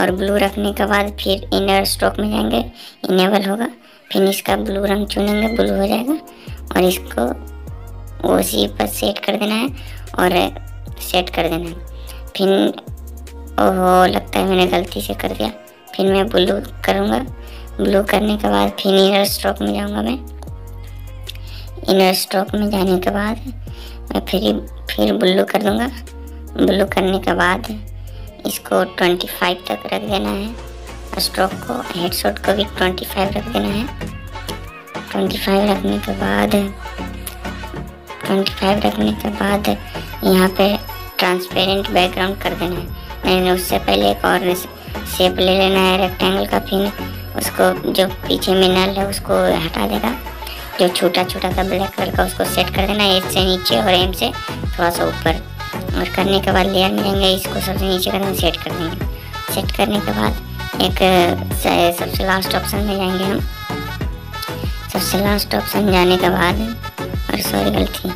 और ब्लू रखने के बाद फिर इनर स्ट्रोक में जाएँगे। इनेबल होगा। फिर इसका ब्लू रंग चुनेंगे ब्लू हो जाएगा। और इसको उसी पर सेट कर देना है और सेट कर देना है। फिर, ओहो, लगता है मैंने गलती से कर दिया। फिर मैं ब्लू करूँगा। ब्लू करने के बाद फिर इनर स्ट्रोक में जाऊँगा मैं। इनर स्ट्रोक में जाने के बाद मैं फिर फिर ब्लू कर दूँगा। ब्लू करने के बाद इसको 25 तक रख देना है। स्ट्रोक को हेड शॉट को भी 25 रख देना है। 25 रखने के बाद 25 रखने के बाद यहाँ पे ट्रांसपेरेंट बैकग्राउंड कर देना है। मैंने उससे पहले एक और शेप ले लेना है रेक्टेंगल का फिर उसको जो पीछे में नल है, उसको हटा देगा जो छोटा छोटा सा ब्लैक कलर का, उसको सेट कर देना है एच से नीचे और एम से थोड़ा सा ऊपर। और करने के बाद लेयर में जाएँगे इसको सबसे नीचे करके सेट कर देंगे। सेट करने के बाद एक सबसे लास्ट ऑप्शन में जाएँगे हम। सबसे लास्ट ऑप्शन जाने के बाद, और सॉरी गलती।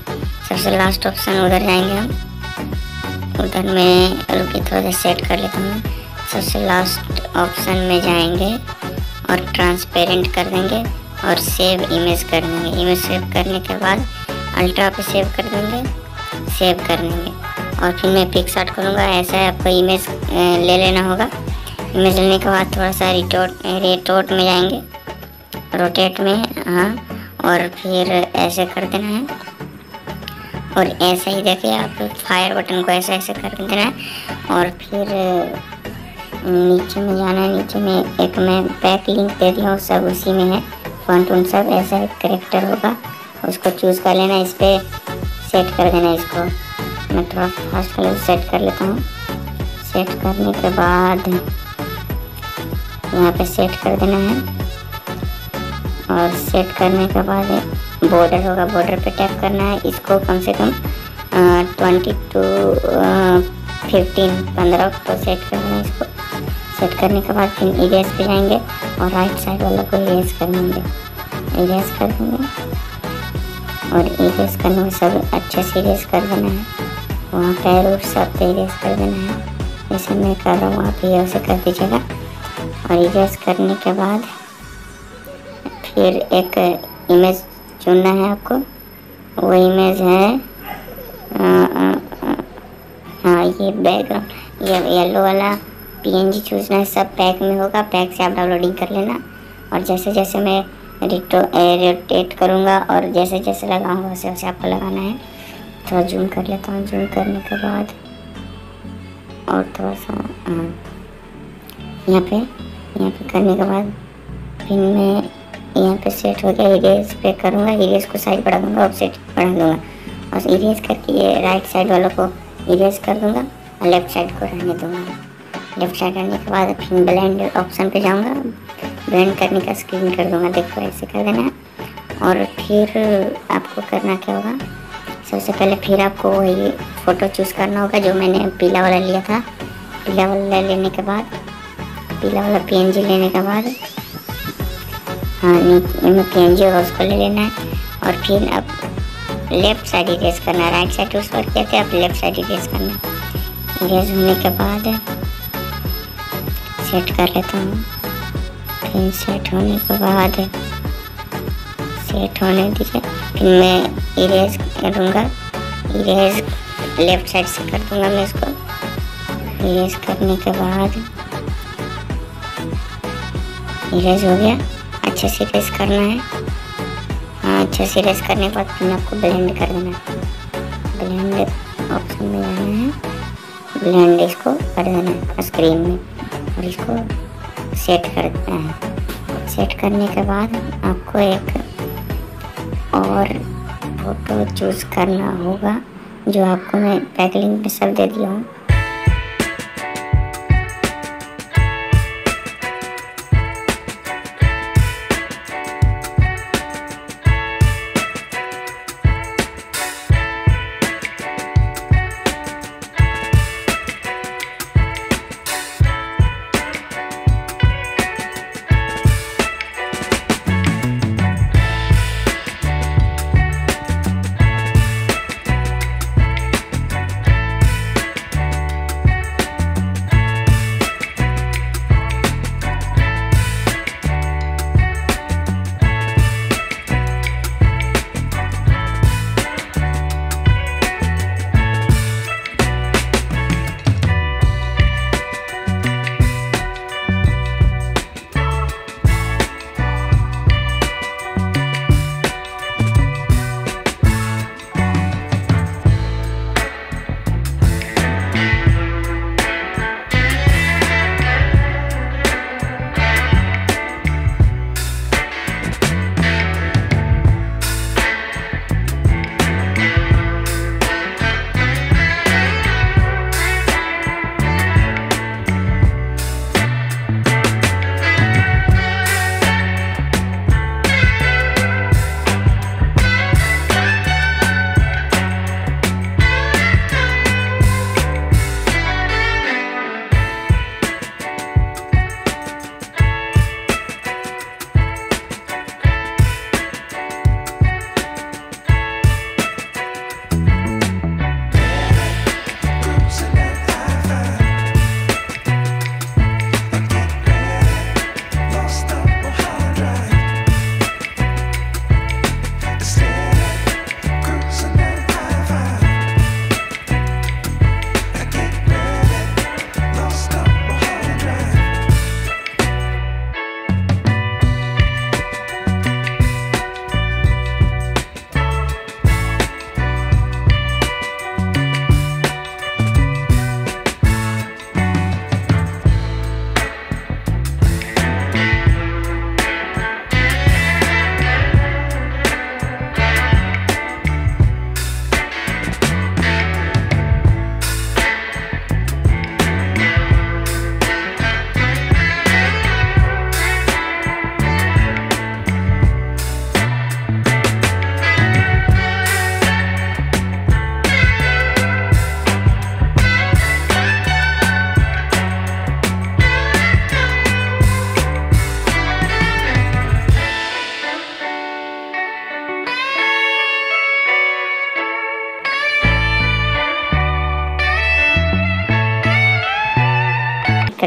सबसे लास्ट ऑप्शन उधर जाएँगे हम। उधर में रुके थोड़ा सेट कर लेता हूँ। सबसे लास्ट ऑप्शन में जाएँगे और ट्रांसपेरेंट कर देंगे और सेव इमेज कर देंगे। इमेज सेव करने के बाद अल्ट्रा पे सेव कर देंगे। सेव कर देंगे। और फिर मैं पिक आर्ट करूँगा। ऐसा आपको इमेज ले लेना होगा। इमेज लेने के बाद थोड़ा सा रिटोट रिटोट में जाएँगे। रोटेट में हाँ और फिर ऐसे कर देना है। और ऐसे ही देखिए आप फायर बटन को ऐसे ऐसे कर देना है। और फिर नीचे में जाना है। नीचे में एक मैं बैक लिंक दे दिया हूँ, सब उसी में है। फ्रंट उन सब, ऐसा एक करेक्टर होगा। उसको चूज़ कर लेना, इस पर सेट कर देना इसको। मैं थोड़ा फास्ट कलर सेट कर लेता हूँ। सेट करने के बाद यहाँ पे सेट कर देना है। और सेट करने के बाद बॉर्डर होगा बॉर्डर पे टैप करना है। इसको कम से कम ट्वेंटी टू फिफ्टीन पंद्रह को सेट करना है इसको। सेट करने के बाद फिर इरेज पे जाएँगे और राइट साइड वाला को इरेज कर देंगे। इरेज कर देंगे। और इरेज करने में सब अच्छे से इरेज कर देना है। वहाँ पैर उठ सब पे कर देना है। जैसे मैं कर रहा हूँ, आप ये उसे कर दीजिएगा। और इरेज करने के बाद फिर एक इमेज चुनना है आपको। वो इमेज है हाँ ये बैकग्राउंड ये येलो वाला पीएनजी चूजना है, सब पैक में होगा। पैक से आप डाउनलोडिंग कर लेना। और जैसे जैसे मैं रिटो रोटेट करूँगा और जैसे जैसे लगाऊँगा, वैसे वैसे आपको लगाना है। थोड़ा जूम कर लेता हूँ। जूम करने के बाद और थोड़ा सा यहाँ पे यहाँ पे करने के बाद फिर मैं यहाँ पे सेट हो गया इरेज पे करूँगा। इरेज को साइड बढ़ा दूँगा और सेट बढ़ा दूँगा। और इरेज करके ये राइट साइड वालों को इरेज कर दूँगा और लेफ़्ट साइड को रहने दूँगा। लेफ़्ट साइड रहने के बाद फिर ब्लेंड ऑप्शन पे जाऊँगा। ब्लेंड करने का स्क्रीन कर दूँगा। देखो ऐसे कर देना। और फिर आपको करना क्या होगा? सबसे पहले फिर आपको वही फ़ोटो चूज़ करना होगा, जो मैंने पीला वाला लिया था। पीला वाला लेने के बाद, पीला वाला पीएनजी लेने के बाद हाँ पी एन जी होगा उसको ले लेना है। और फिर अब लेफ़्ट साइड इरेज करना राइट साइड उस पर क्या थे आप लेफ़्ट साइड इरेज करना इरेज होने के बाद सेट कर लेता हूँ। फिर सेट होने के बाद सेट होने दीजिए। फिर मैं इरेज करूँगा। इरेज लेफ़्ट साइड से कर दूँगा मैं इसको। इरेज करने के बाद इरेज हो गया। अच्छे से इरेज करना है। हाँ अच्छे से इरेज करने के बाद फिर आपको ब्लेंड कर देना। है ब्लेंड ऑप्शन में जाना है। ब्लेंड इसको कर देना है स्क्रीन में। और इसको सेट कर देना है। सेट करने के बाद आपको एक और फ़ोटो चूज़ करना होगा जो आपको मैं पैकलिंग में सब दे दिया हूँ।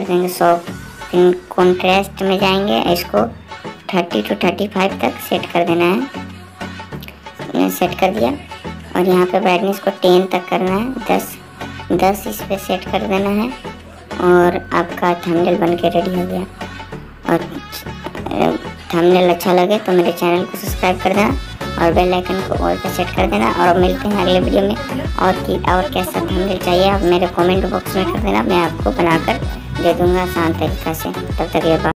देंगे सौ फिर कॉन्ट्रास्ट में जाएँगे, इसको थर्टी टू थर्टी फाइव तक सेट कर देना है। सेट कर दिया, और यहाँ पे ब्राइटनेस को टेन तक करना है, दस दस इस पर सेट कर देना है, और आपका थंबनेल बन के रेडी हो गया। और थंबनेल अच्छा लगे तो मेरे चैनल को सब्सक्राइब कर देना और बेल आइकन को ऑल पर सेट कर देना, और मिलते हैं अगले वीडियो में। और की, और कैसा थंबनेल चाहिए आप मेरे कमेंट बॉक्स में कर देना, मैं आपको बनाकर दे दूँगा आसान तरीक़ा से तब तक ये बात